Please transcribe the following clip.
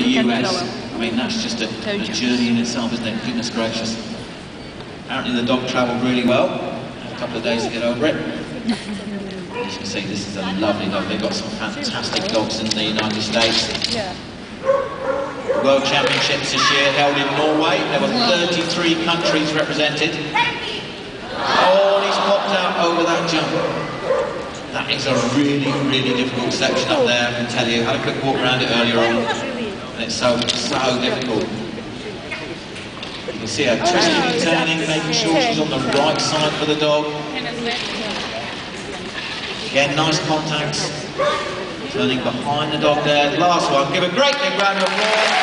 the US. I mean, that's just a, a journey in itself, isn't it? Goodness gracious. Apparently the dog travelled really well. Had a couple of days to get over it. As you can see, this is a lovely dog. They've got some fantastic dogs in the United States. Yeah. World Championships this year held in Norway. There were 33 countries represented. Oh, he's popped out over that jump. That is a really, really difficult section up there, I can tell you. I had a quick walk around it earlier on, and it's so, so difficult. You can see her twisting and turning, making sure she's on the right side for the dog. Again, nice contacts. Turning behind the dog there. Last one. Give a great big round of applause.